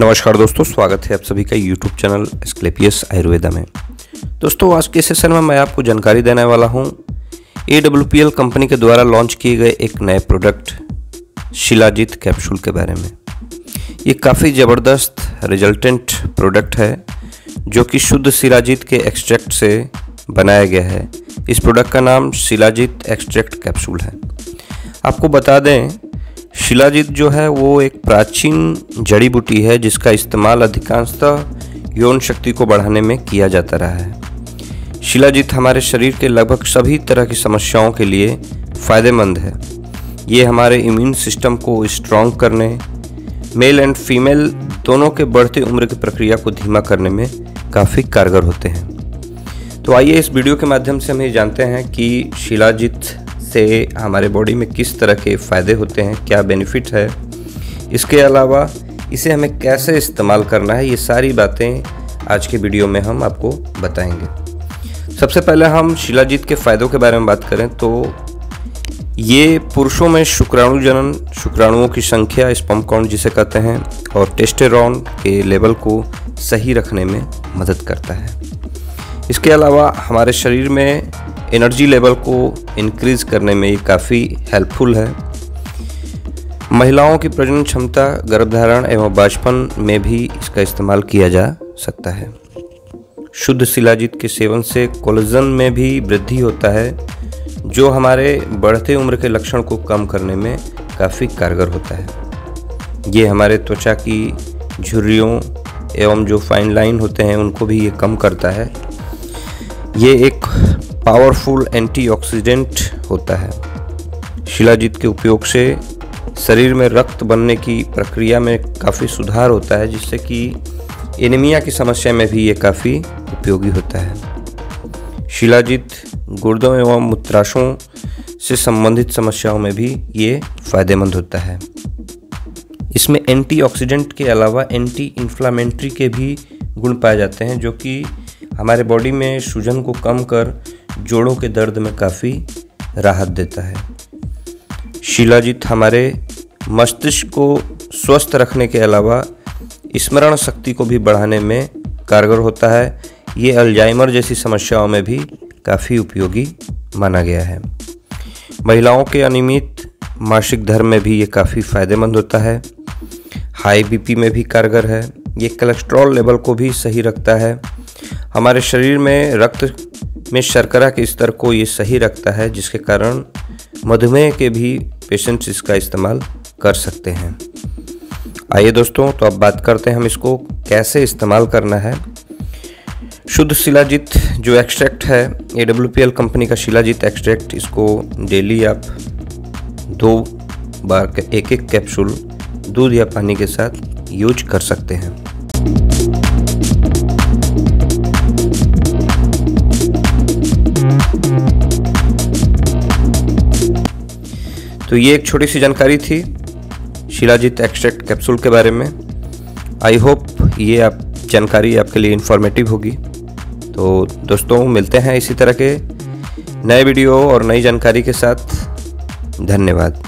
नमस्कार दोस्तों, स्वागत है आप सभी का यूट्यूब चैनल स्क्लेपियस आयुर्वेदा में। दोस्तों, आज के सेशन में मैं आपको जानकारी देने वाला हूँ एडब्ल्यूपीएल कंपनी के द्वारा लॉन्च किए गए एक नए प्रोडक्ट शिलाजीत कैप्सूल के बारे में। ये काफ़ी ज़बरदस्त रिजल्टेंट प्रोडक्ट है, जो कि शुद्ध शिलाजीत के एक्सट्रैक्ट से बनाया गया है। इस प्रोडक्ट का नाम शिलाजीत एक्सट्रैक्ट कैप्सूल है। आपको बता दें शिलाजीत जो है, वो एक प्राचीन जड़ी बूटी है, जिसका इस्तेमाल अधिकांशतः यौन शक्ति को बढ़ाने में किया जाता रहा है। शिलाजीत हमारे शरीर के लगभग सभी तरह की समस्याओं के लिए फ़ायदेमंद है। ये हमारे इम्यून सिस्टम को स्ट्रॉन्ग करने मेल एंड फीमेल दोनों के बढ़ते उम्र की प्रक्रिया को धीमा करने में काफ़ी कारगर होते हैं। तो आइए इस वीडियो के माध्यम से हम ये जानते हैं कि शिलाजीत से हमारे बॉडी में किस तरह के फ़ायदे होते हैं, क्या बेनिफिट है। इसके अलावा इसे हमें कैसे इस्तेमाल करना है, ये सारी बातें आज के वीडियो में हम आपको बताएँगे। सबसे पहले हम शिलाजीत के फ़ायदों के बारे में बात करें तो ये पुरुषों में शुक्राणु जनन, शुक्राणुओं की संख्या स्पम जिसे कहते हैं, और टेस्टेरॉन के लेवल को सही रखने में मदद करता है। इसके अलावा हमारे शरीर में एनर्जी लेवल को इंक्रीज करने में ये काफ़ी हेल्पफुल है। महिलाओं की प्रजनन क्षमता, गर्भधारण एवं बाजपन में भी इसका इस्तेमाल किया जा सकता है। शुद्ध शिलाजीत के सेवन से कोलेजन में भी वृद्धि होता है, जो हमारे बढ़ते उम्र के लक्षण को कम करने में काफ़ी कारगर होता है। ये हमारे त्वचा की झुर्रियों एवं जो फाइन लाइन होते हैं, उनको भी ये कम करता है। ये एक पावरफुल एंटीऑक्सीडेंट होता है। शिलाजीत के उपयोग से शरीर में रक्त बनने की प्रक्रिया में काफ़ी सुधार होता है, जिससे कि एनीमिया की समस्या में भी ये काफ़ी उपयोगी होता है। शिलाजीत गुर्दों एवं मूत्राशों से संबंधित समस्याओं में भी ये फ़ायदेमंद होता है। इसमें एंटीऑक्सीडेंट के अलावा एंटी इन्फ्लामेंट्री के भी गुण पाए जाते हैं, जो कि हमारे बॉडी में सूजन को कम कर जोड़ों के दर्द में काफ़ी राहत देता है। शिलाजीत हमारे मस्तिष्क को स्वस्थ रखने के अलावा स्मरण शक्ति को भी बढ़ाने में कारगर होता है। ये अल्जाइमर जैसी समस्याओं में भी काफ़ी उपयोगी माना गया है। महिलाओं के अनियमित मासिक धर्म में भी ये काफ़ी फ़ायदेमंद होता है। हाई बीपी में भी कारगर है। ये कोलेस्ट्रॉल लेवल को भी सही रखता है। हमारे शरीर में रक्त में शर्करा के स्तर को ये सही रखता है, जिसके कारण मधुमेह के भी पेशेंट्स इसका इस्तेमाल कर सकते हैं। आइए दोस्तों तो अब बात करते हैं हम इसको कैसे इस्तेमाल करना है। शुद्ध शिलाजीत जो एक्सट्रैक्ट है A W P L company का शिलाजीत एक्सट्रैक्ट इसको डेली आप दो बार एक एक कैप्सूल दूध या पानी के साथ यूज़ कर सकते हैं। तो ये एक छोटी सी जानकारी थी शिलाजीत एक्सट्रैक्ट कैप्सूल के बारे में। आई होप ये आप जानकारी आपके लिए इन्फॉर्मेटिव होगी। तो दोस्तों, मिलते हैं इसी तरह के नए वीडियो और नई जानकारी के साथ। धन्यवाद।